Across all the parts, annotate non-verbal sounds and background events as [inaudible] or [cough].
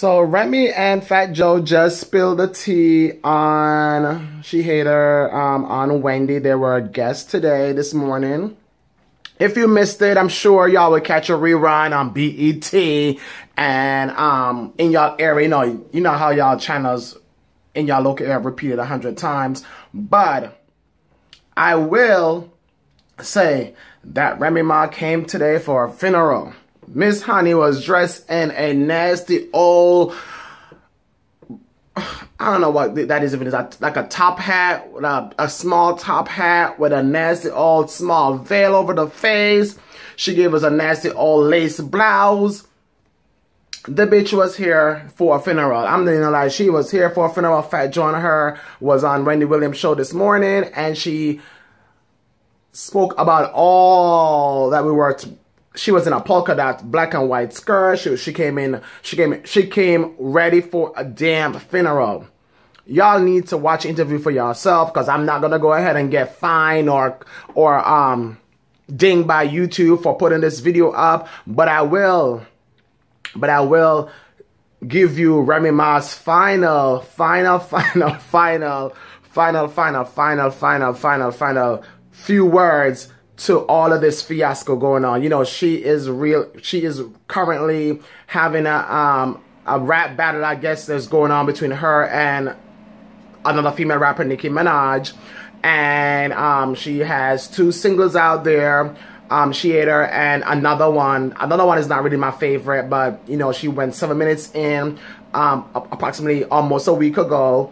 So Remy and Fat Joe just spilled the tea on Shether um, on Wendy. They were guests today, this morning. If you missed it, I'm sure y'all will catch a rerun on BET and um, in y'all area. You know, you know how y'all channels in y'all local area repeated a hundred times. But I will say that Remy Ma came today for a funeral. Miss Honey was dressed in a nasty old, I don't know what that is, if it is like a top hat, a, a small top hat with a nasty old small veil over the face. She gave us a nasty old lace blouse. The bitch was here for a funeral. I'm not gonna lie, she was here for a funeral. Fat Joe and her was on Wendy Williams show this morning and she spoke about all that we were she was in a polka dot black and white skirt. She she came in she came she came ready for a damn funeral. Y'all need to watch interview for yourself because I'm not gonna go ahead and get fined or or um dinged by YouTube for putting this video up, but I will but I will give you Remy Ma's final, final, final, [laughs] final, final, final, final, final, final, final few words to all of this fiasco going on. You know, she is real. She is currently having a um a rap battle, I guess, that's going on between her and another female rapper, Nicki Minaj, and um she has two singles out there. Um, Shether and another one. Another one is not really my favorite, but you know, she went seven minutes in, um, approximately almost a week ago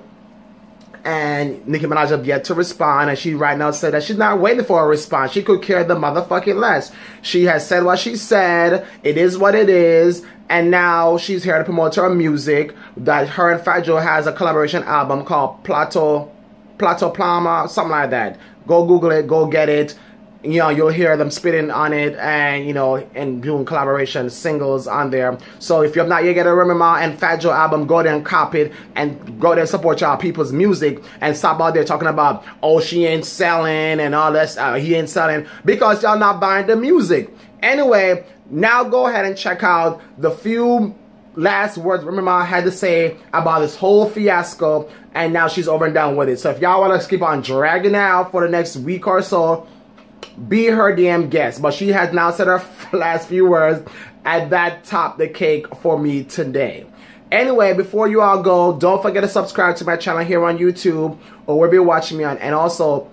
and Nicki Minaj have yet to respond, and she right now said that she's not waiting for a response. She could care the motherfucking less. She has said what she said. It is what it is. And now she's here to promote her music. That her and Fat Joe has a collaboration album called Plato, Plato Plama, something like that. Go Google it. Go get it you know, you'll hear them spitting on it and, you know, and doing collaboration singles on there. So if you're not yet get a Remy Ma and Fat Joe album, go there and cop it and go there and support y'all people's music and stop out there talking about, oh, she ain't selling and all this, uh, he ain't selling because y'all not buying the music. Anyway, now go ahead and check out the few last words Remy Ma had to say about this whole fiasco and now she's over and done with it. So if y'all want to keep on dragging out for the next week or so, be her damn guest. But she has now said her [laughs] last few words, and that topped the cake for me today. Anyway, before you all go, don't forget to subscribe to my channel here on YouTube or wherever you're watching me on. And also,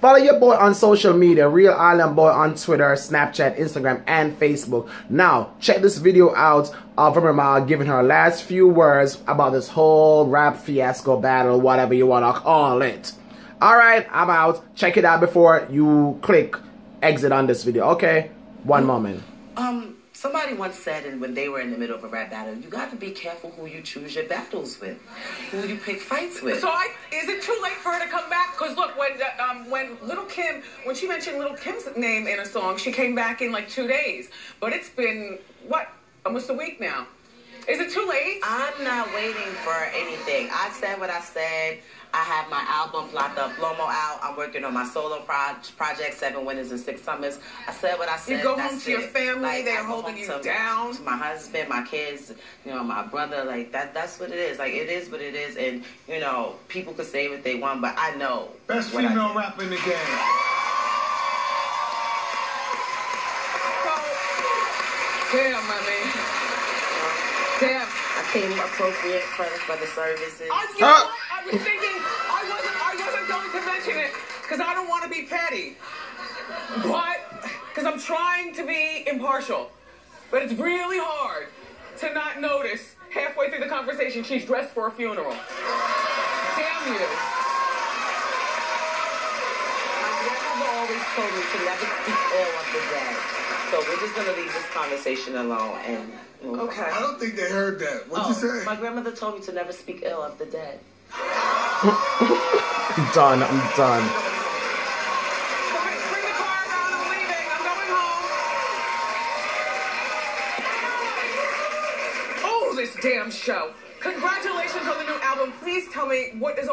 follow your boy on social media, Real Island Boy on Twitter, Snapchat, Instagram, and Facebook. Now, check this video out of Remy Ma giving her last few words about this whole rap fiasco battle, whatever you want to call it. Alright, I'm out. Check it out before you click exit on this video. Okay? One moment. Um, somebody once said and when they were in the middle of a rap battle, you got to be careful who you choose your battles with, who you pick fights with. So I, is it too late for her to come back? Because look, when um, when Lil Kim, when she mentioned Lil Kim's name in a song, she came back in like two days. But it's been what almost a week now. Is it too late? I'm not waiting for anything. I said what I said. I have my album Plata Plomo out. I'm working on my solo pro- project, Seven Winters and Six Summers. I said what I said. You go home to it. your family. Like, they're holding you to, down. To my husband, my kids, you know, my brother. Like that. That's what it is. Like it is what it is. And you know, people could say what they want, but I know. Best female rapper in the game. So, damn, my man. Damn. I came appropriate for the, for the services. I, you know I was thinking I wasn't I wasn't going to mention it because I don't want to be petty, but because I'm trying to be impartial, but it's really hard to not notice halfway through the conversation she's dressed for a funeral. Damn you. My grandmother always told me to never speak ill of the dead. So we're just gonna leave this conversation alone and move Okay. I don't think they heard that. What'd oh, you say? My grandmother told me to never speak ill of the dead. I'm [laughs] done. I'm done. Oh, this damn show. Congratulations on the new album. Please tell me what is